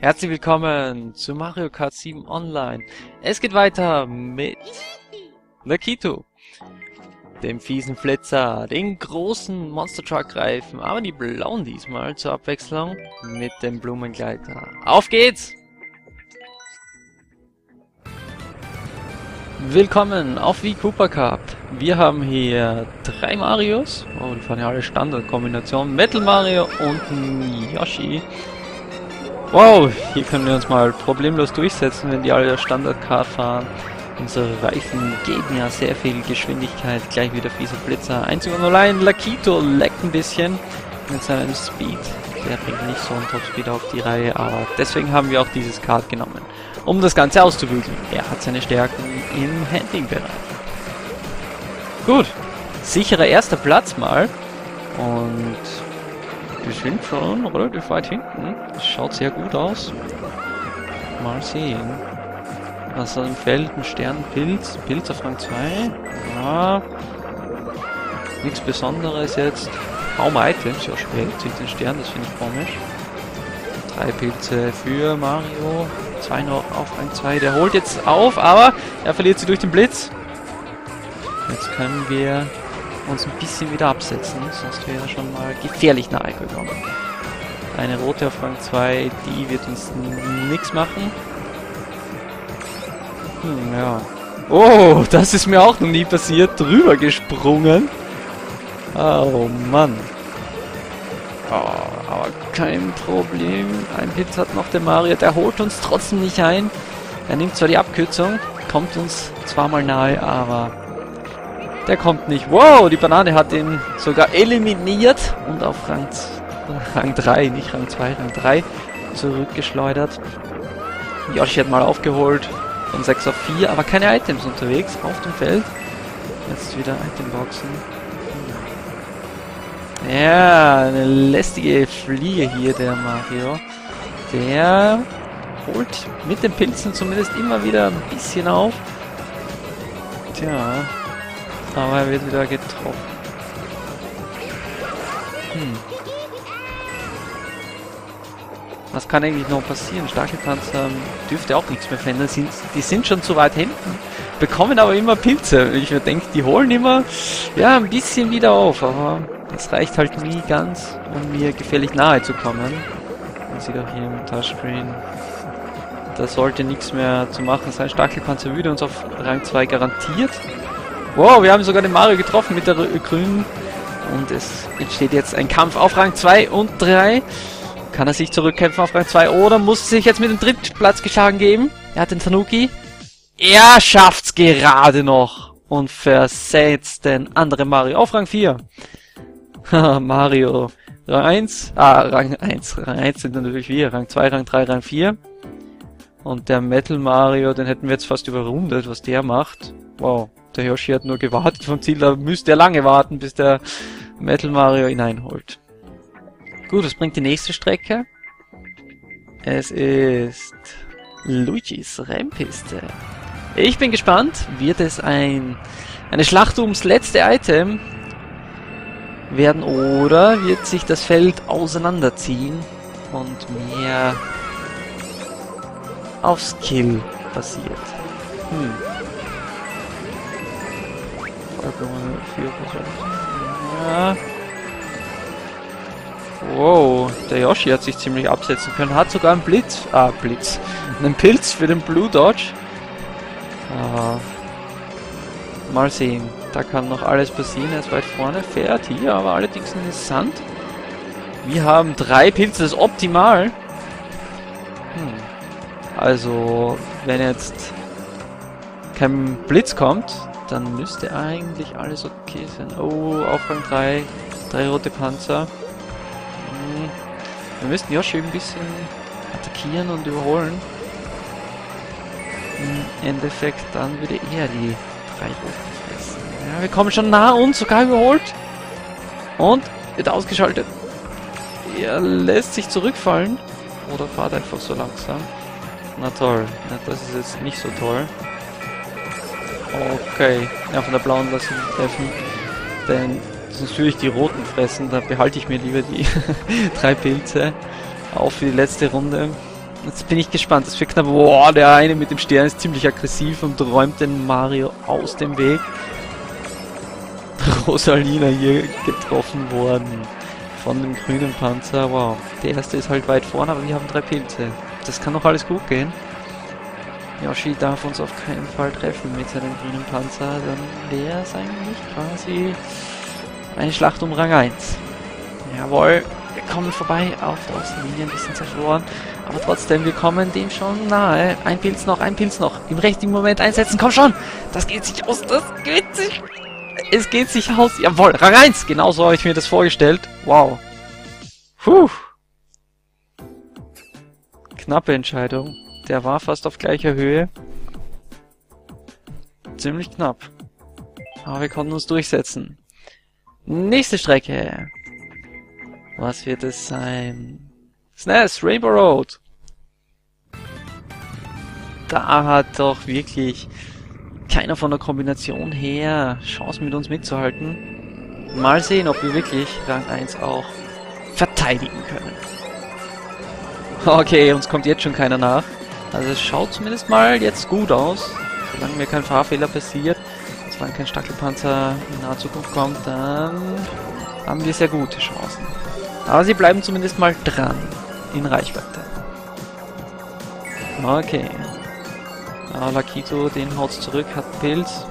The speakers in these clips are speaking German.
Herzlich willkommen zu Mario Kart 7 Online. Es geht weiter mit Nakito, dem fiesen Flitzer, den großen Monster Truck Reifen, aber die blauen diesmal zur Abwechslung mit dem Blumengleiter. Auf geht's! Willkommen auf Wii Cooper Cup. Wir haben hier drei Marios. Oh, die fahren ja alle Standardkombinationen. Metal Mario und Yoshi. Wow, hier können wir uns mal problemlos durchsetzen, wenn die alle Standard-Car fahren. Unsere Reifen geben ja sehr viel Geschwindigkeit, gleich wie der fiese Blitzer. Einzig und allein Lakito leckt ein bisschen mit seinem Speed. Der bringt nicht so einen Topspeed auf die Reihe, aber deswegen haben wir auch dieses Kart genommen, um das Ganze auszubügeln. Er hat seine Stärken im Handling-Bereich. Gut, sicherer erster Platz mal. Und wir sind schon relativ weit hinten. Das schaut sehr gut aus. Mal sehen. Also im Feld ein Sternpilz. Pilz auf Rang 2. Ja. Nichts Besonderes jetzt. Kaum Items, ja spät, sieht den Stern, das finde ich komisch. Drei Pilze für Mario. Zwei noch auf Rang 2. Der holt jetzt auf, aber er verliert sie durch den Blitz. Jetzt können wir uns ein bisschen wieder absetzen, sonst wäre schon mal gefährlich nahe gekommen. Eine rote auf Rang 2, die wird uns nichts machen. Hm, ja. Oh, das ist mir auch noch nie passiert. Drüber gesprungen. Oh Mann. Oh, aber kein Problem. Ein Hit hat noch der Mario. Der holt uns trotzdem nicht ein. Er nimmt zwar die Abkürzung, kommt uns zwar mal nahe, aber der kommt nicht. Wow, die Banane hat ihn sogar eliminiert und auf Rang, Rang 3, nicht Rang 2, Rang 3 zurückgeschleudert. Yoshi hat mal aufgeholt von 6 auf 4, aber keine Items unterwegs auf dem Feld. Jetzt wieder Itemboxen. Ja, eine lästige Fliege hier, der Mario. Der holt mit den Pilzen zumindest immer wieder ein bisschen auf. Tja, aber er wird wieder getroffen. Hm. Was kann eigentlich noch passieren? Stachelpanzer dürfte auch nichts mehr verändern. die sind schon zu weit hinten, bekommen aber immer Pilze. Ich denke, die holen immer ja ein bisschen wieder auf, aber das reicht halt nie ganz, um mir gefährlich nahe zu kommen. Man sieht auch hier im Touchscreen, da sollte nichts mehr zu machen sein. Stachelpanzer würde uns auf Rang 2 garantiert. Wow, wir haben sogar den Mario getroffen mit der grünen. Und es entsteht jetzt ein Kampf auf Rang 2 und 3. Kann er sich zurückkämpfen auf Rang 2 oder muss sich jetzt mit dem Drittplatz geschlagen geben? Er hat den Tanuki. Er schafft's gerade noch und versetzt den anderen Mario auf Rang 4. Mario Rang 1, ah, Rang 1, Rang 1 sind natürlich wir, Rang 2, Rang 3, Rang 4. Und der Metal Mario, den hätten wir jetzt fast überrundet, was der macht. Wow, der Yoshi hat nur gewartet vom Ziel, da müsste er lange warten, bis der Metal Mario ihn einholt. Gut, das bringt die nächste Strecke. Es ist Luigi's Rennpiste. Ich bin gespannt. Wird es ein eine Schlacht ums letzte Item werden oder wird sich das Feld auseinanderziehen und mehr auf Skill basiert? Hm. Ja. Wow, der Yoshi hat sich ziemlich absetzen können. Hat sogar einen Blitz, ah, Blitz, einen Pilz für den Blue Dodge. Ah. Mal sehen. Da kann noch alles passieren. Er ist weit vorne, fährt hier, aber allerdings in den Sand. Wir haben drei Pilze, das ist optimal. Hm. Also, wenn jetzt kein Blitz kommt, dann müsste eigentlich alles okay sein. Oh, auf Rang 3. Drei rote Panzer. Wir müssten Yoshi ein bisschen attackieren und überholen. Im Endeffekt dann würde er die drei roten fressen. Ja, wir kommen schon nah und sogar überholt. Und wird ausgeschaltet. Er lässt sich zurückfallen. Oder fahrt einfach so langsam. Na toll. Na, das ist jetzt nicht so toll. Okay, ja, von der blauen lassen treffen. Denn sonst würde ich die roten fressen. Da behalte ich mir lieber die drei Pilze auf für die letzte Runde. Jetzt bin ich gespannt. Das wird knapp. Boah, der eine mit dem Stern ist ziemlich aggressiv und räumt den Mario aus dem Weg. Rosalina hier getroffen worden von dem grünen Panzer. Wow, der erste ist halt weit vorne, aber wir haben drei Pilze. Das kann noch alles gut gehen. Yoshi darf uns auf keinen Fall treffen mit seinem grünen Panzer, dann wäre es eigentlich quasi eine Schlacht um Rang 1. Jawohl, wir kommen vorbei auf der Außenlinie, ein bisschen zerfroren. Aber trotzdem, wir kommen dem schon nahe. Ein Pilz noch, ein Pilz noch. Im richtigen Moment einsetzen, komm schon! Das geht sich aus, das geht sich... Es geht sich aus. Jawohl, Rang 1! Genauso habe ich mir das vorgestellt. Wow. Puh. Knappe Entscheidung. Der war fast auf gleicher Höhe. Ziemlich knapp. Aber wir konnten uns durchsetzen. Nächste Strecke. Was wird es sein? SNES, Rainbow Road. Da hat doch wirklich keiner von der Kombination her Chance mit uns mitzuhalten. Mal sehen, ob wir wirklich Rang 1 auch verteidigen können. Okay, uns kommt jetzt schon keiner nach. Also es schaut zumindest mal jetzt gut aus. Solange mir kein Fahrfehler passiert, solange kein Stackelpanzer in naher Zukunft kommt, dann haben wir sehr gute Chancen. Aber sie bleiben zumindest mal dran. In Reichweite. Okay. Ah, Lakito, den haut's zurück, hat Pilz.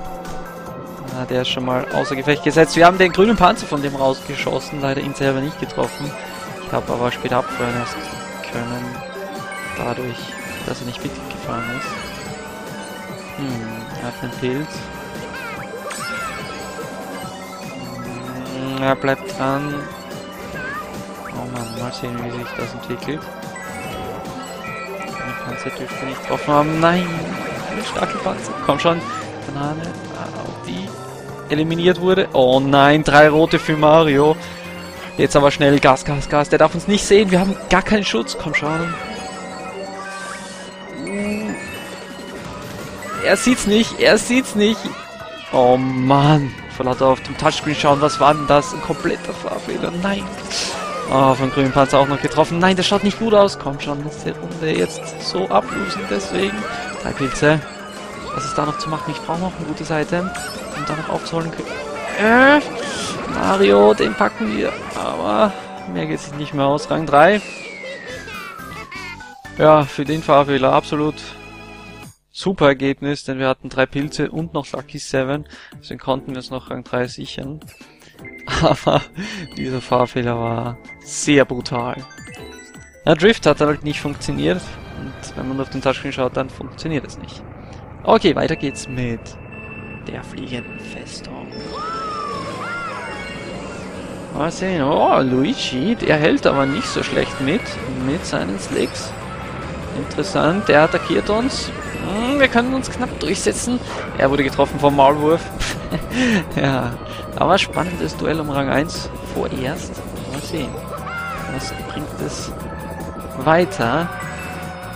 Ah, der ist schon mal außer Gefecht gesetzt. Wir haben den grünen Panzer von dem rausgeschossen, leider ihn selber nicht getroffen. Ich habe aber später abfeuern können. Dadurch dass er nicht mitgefahren ist. Hm, er hat einen Pilz. Hm, er bleibt dran. Oh man, mal sehen, wie sich das entwickelt. Den Panzer dürfte nicht getroffen haben. Nein! Ein starker Panzer. Komm schon. Banane. Ah, die eliminiert wurde. Oh nein, drei rote für Mario. Jetzt aber schnell Gas, Gas, Gas. Der darf uns nicht sehen. Wir haben gar keinen Schutz. Komm schon. Er sieht's nicht, er sieht's nicht. Oh Mann. Vor lauter auf dem Touchscreen schauen, was war denn das? Ein kompletter Fahrfehler. Nein. Oh, von grünen Panzer auch noch getroffen. Nein, das schaut nicht gut aus. Komm schon, ist die Runde jetzt so ablösen, deswegen. Drei Pilze. Was ist da noch zu machen? Ich brauche noch eine gute Seite, um da noch aufzuholen. Äh, Mario, den packen wir. Aber mehr geht sich nicht mehr aus. Rang 3. Ja, für den Fahrfehler absolut super Ergebnis, denn wir hatten drei Pilze und noch Lucky 7, deswegen konnten wir uns noch Rang 3 sichern. Aber dieser Fahrfehler war sehr brutal. Ja, Drift hat halt nicht funktioniert und wenn man auf den Touchscreen schaut, dann funktioniert es nicht. Okay, weiter geht's mit der fliegenden Festung. Mal sehen. Oh, Luigi, der hält aber nicht so schlecht mit, mit seinen Slicks. Interessant, der attackiert uns. Hm, wir können uns knapp durchsetzen. Er wurde getroffen vom Maulwurf. ja, aber spannendes Duell um Rang 1 vorerst. Mal sehen. Was bringt es weiter?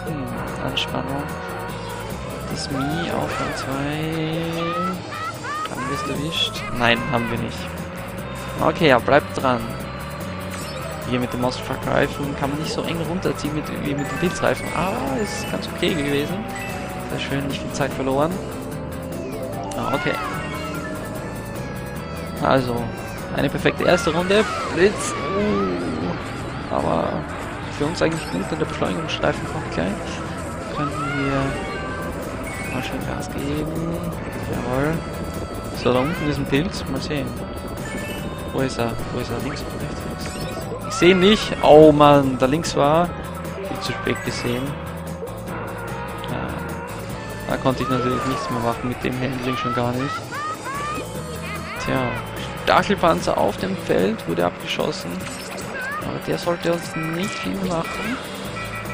Hm, Anspannung. Das Mi auf Rang 2. Haben wir es erwischt? Nein, haben wir nicht. Okay, ja, bleibt dran. Hier mit dem Monster-Truck-Reifen kann man nicht so eng runterziehen mit, wie mit dem Pilzreifen, aber ist ganz okay gewesen. Sehr schön, nicht viel Zeit verloren. Ah, okay. Also, eine perfekte erste Runde. Blitz. Uh, aber für uns eigentlich gut, denn der Beschleunigungsstreifen kommt gleich. Können wir mal schön Gas geben. Jawohl. So, da unten ist ein Pilz. Mal sehen. Wo ist er? Wo ist er? Links oder rechts? Sehe nicht. Oh Mann, da links war. Viel zu spät gesehen. Da konnte ich natürlich nichts mehr machen mit dem Handling schon gar nicht. Tja, Stachelpanzer auf dem Feld wurde abgeschossen. Aber der sollte uns nicht viel machen.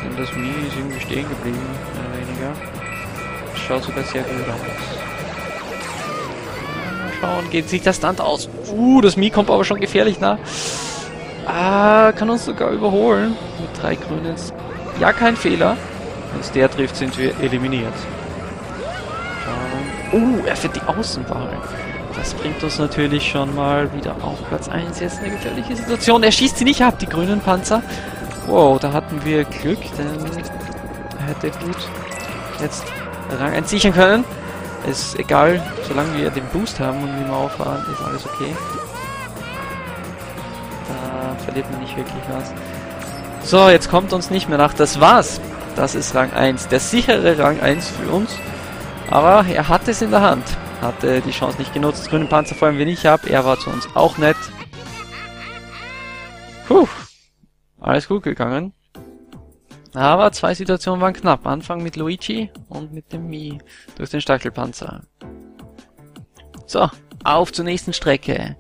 Denn das Mini ist irgendwie stehen geblieben, mehr oder weniger. Schaut sogar sehr gut aus. Mal schauen, geht sich das Stunt aus. Uh, das Mi kommt aber schon gefährlich nah. Ah, kann uns sogar überholen. Mit drei Grünen. Ja, kein Fehler. Wenn es der trifft, sind wir eliminiert. Oh, er fährt die Außenwahl. Das bringt uns natürlich schon mal wieder auf Platz 1. Jetzt eine gefährliche Situation. Er schießt sie nicht ab, die grünen Panzer. Wow, da hatten wir Glück, denn hätte gut jetzt Rang 1 sichern können. Ist egal, solange wir den Boost haben und wir auffahren, ist alles okay. Verliert man nicht wirklich was. So, jetzt kommt uns nicht mehr nach. Das war's. Das ist Rang 1. Der sichere Rang 1 für uns. Aber er hatte es in der Hand. Hatte die Chance nicht genutzt. Grünen Panzer feuern wir nicht ab. Er war zu uns auch nett. Puh. Alles gut gegangen. Aber zwei Situationen waren knapp. Anfang mit Luigi und mit dem Mi durch den Stachelpanzer. So, auf zur nächsten Strecke.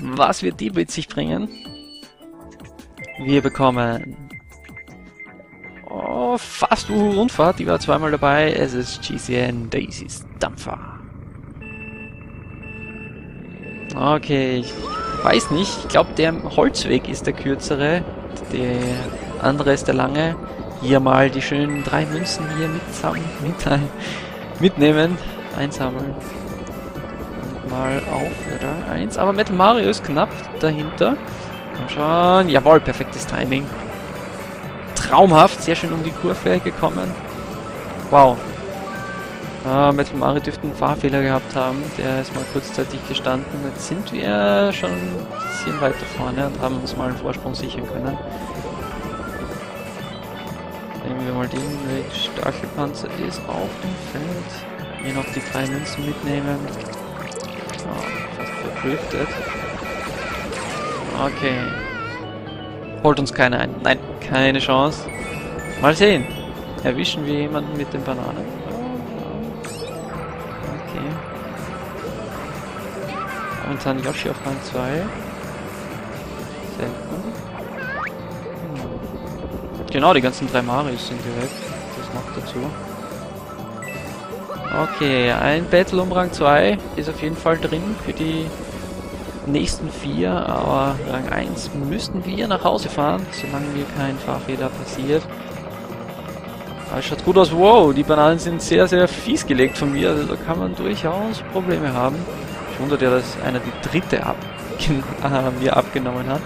Was wird die mit sich bringen? Wir bekommen oh, fast Uhu Rundfahrt, die war zweimal dabei. Es ist GCN Daisys Dampfer. Okay, ich weiß nicht. Ich glaube, der Holzweg ist der kürzere. Der andere ist der lange. Hier mal die schönen drei Münzen hier mitsammeln, mit, mitnehmen, einsammeln. Mal auf, oder? Eins. Aber Metal Mario ist knapp dahinter. Komm schon. Jawohl, perfektes Timing. Traumhaft, sehr schön um die Kurve gekommen. Wow. Ah, Metal Mario dürfte einen Fahrfehler gehabt haben. Der ist mal kurzzeitig gestanden. Jetzt sind wir schon ein bisschen weiter vorne und haben uns mal einen Vorsprung sichern können. Nehmen wir mal den Weg. Stachelpanzer ist auf dem Feld. Hier noch die drei Münzen mitnehmen. Oh, fast verdriftet. Okay. Holt uns keiner ein. Nein, keine Chance. Mal sehen. Erwischen wir jemanden mit den Bananen? Okay. Momentan Yoshi auf Rang 2. Selten. Hm. Genau, die ganzen drei Marios sind direkt. Das noch dazu. Okay, ein Battle um Rang 2 ist auf jeden Fall drin für die nächsten vier, aber Rang 1 müssten wir nach Hause fahren, solange mir kein Fahrfehler passiert. Aber es schaut gut aus. Wow, die Bananen sind sehr, sehr fies gelegt von mir. Also da kann man durchaus Probleme haben. Ich wundere ja, dass einer die dritte ab äh, mir abgenommen hat.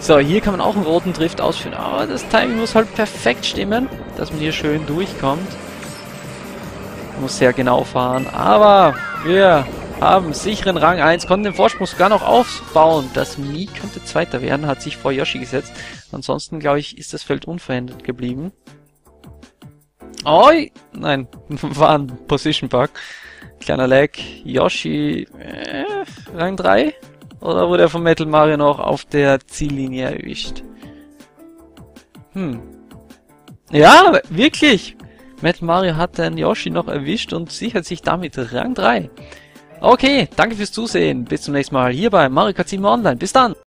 So, hier kann man auch einen roten Drift ausführen. Aber das Timing muss halt perfekt stimmen, dass man hier schön durchkommt. Muss sehr genau fahren. Aber wir haben sicheren Rang 1, konnten den Vorsprung sogar noch aufbauen. Das Mi könnte Zweiter werden, hat sich vor Yoshi gesetzt. Ansonsten, glaube ich, ist das Feld unverändert geblieben. Oi! Nein, war ein Position Bug. Kleiner Lag. Yoshi, äh, Rang 3? Oder wurde er von Metal Mario noch auf der Ziellinie erwischt? Hm. Ja, wirklich! Metal Mario hat den Yoshi noch erwischt und sichert sich damit Rang 3. Okay, danke fürs Zusehen. Bis zum nächsten Mal hier bei Mario Kart 7 Online. Bis dann!